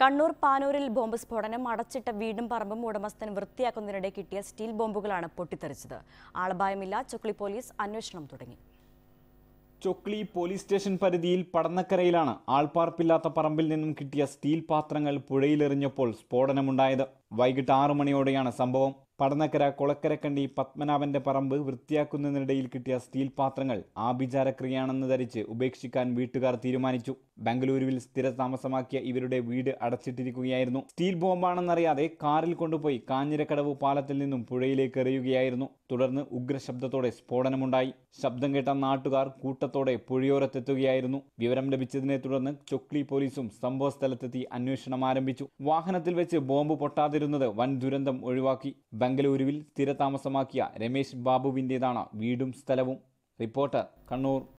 Kannur പാനൂരിൽ bomb സ്ഫോടനം അടച്ചിട്ട വീടും പറമ്പും ഉടമസ്ഥൻ വൃത്തിയാക്കുന്നതിനിടെ കിട്ടിയ സ്റ്റീൽ ബോംബുകളാണ് പൊട്ടിത്തെറിച്ചത്. ആളപായമില്ല ചൊക്ലി പോലീസ് അന്വേഷണം തുടങ്ങി. ചൊക്ലി പോലീസ് സ്റ്റേഷൻ പരിധിയിൽ പടന്നക്കരയിലാണ് ആൾപ്പാർപ്പില്ലാത്ത പറമ്പിൽ നിന്നും കിട്ടിയ സ്റ്റീൽ പാത്രങ്ങൾ പുഴയിലെറിഞ്ഞപ്പോൾ സ്ഫോടനമുണ്ടായത്. വൈകിട്ട് ആറു മണിയോടെയാണ് സംഭവം. പടന്നക്കര കൊളക്കരക്കണ്ടി പത്മനാഭന്റെ പറമ്പ് വൃത്തിയാക്കുന്നതിനിടയിൽ കിട്ടിയ സ്റ്റീൽ പാത്രങ്ങൾ ആഭിചാരക്രിയയാണെന്ന് ധരിച്ച് ഉപേക്ഷിക്കാൻ വീട്ടുകാർ തീരുമാനിച്ചു. ബംഗളൂരുവിൽ സ്ഥിര താമസമാക്കിയ ഇവരുടെ വീട് അടച്ചിട്ടിരിക്കുകയായിരുന്നു. സ്റ്റീൽ ബോംബാണെന്നറിയാതെ കാറിൽ കൊണ്ടുപോയി കാഞ്ഞിരക്കടവ് പാലത്തിൽ നിന്നും പുഴയിലേക്ക് എറിയുകയായിരുന്നു. തുടർന്ന് ഉഗ്രശബ്ദത്തോടെ സ്ഫോടനമുണ്ടായി. ശബ്ദം കേട്ട നാട്ടുകാർ കൂട്ടത്തോടെ പുഴയോരത്തെത്തുകയായിരുന്നു. വിവരം ലഭിച്ചതിനെ തുടർന്ന് ചൊക്ലി പോലീസും സംഭവസ്ഥലത്തെത്തി അന്വേഷണം ആരംഭിച്ചു. വാഹനത്തിൽ വെച്ച് ബോംബ് പൊട്ടാതിരുന്നത് വൻ ദുരന്തം ഒഴിവാക്കി ബംഗളൂരുവിൽ സ്ഥിരതാമസമാക്കിയ രമേശ് ബാബുവിന്റെതാണ് വീടും സ്ഥലവും. റിപ്പോർട്ടർ കണ്ണൂർ.